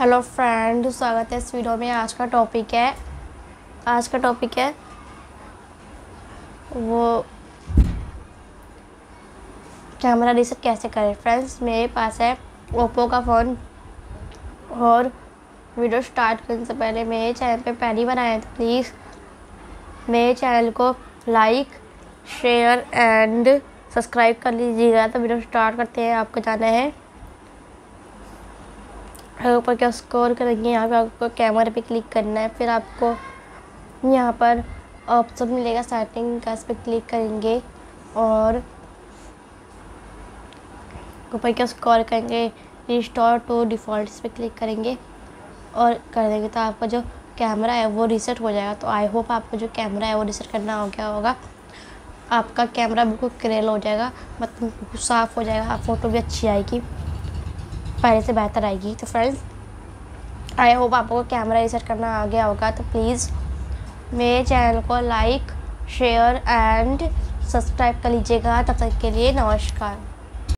Hello friend, स्वागत है इस वीडियो में। आज का टॉपिक है, आज का टॉपिक है वो कैमरा रीसेट कैसे करें? फ्रेंड्स मेरे पास है ओप्पो का फ़ोन और वीडियो स्टार्ट करने से पहले मेरे चैनल पे पहली बार आए तो प्लीज़ मेरे चैनल को लाइक शेयर एंड सब्सक्राइब कर लीजिएगा। तो वीडियो स्टार्ट करते हैं, आपको जाना है। ऊपर क्या स्कोर करेंगे, यहाँ पे आपको कैमरे पे क्लिक करना है, फिर आपको यहाँ पर ऑप्शन मिलेगा सेटिंग का, इस पर क्लिक करेंगे और ऊपर क्या स्कोर करेंगे रिस्टोर टू डिफ़ॉल्ट पर क्लिक करेंगे और कर देंगे। तो आपका जो कैमरा है, वो रीसेट हो जाएगा। तो आई होप आपको जो कैमरा है, वो रीसेट करना हो गया होगा। आपका कैमरा बिल्कुल क्रेल हो जाएगा मतलब साफ़ हो जाएगा फ़ोटो भी अच्छी आएगी। पहले से बेहतर आएगी। तो फ्रेंड्स आई होप आपको कैमरा रिसेट करना आ गया होगा। तो प्लीज़ मेरे चैनल को लाइक शेयर एंड सब्सक्राइब कर लीजिएगा। तब तक के लिए नमस्कार।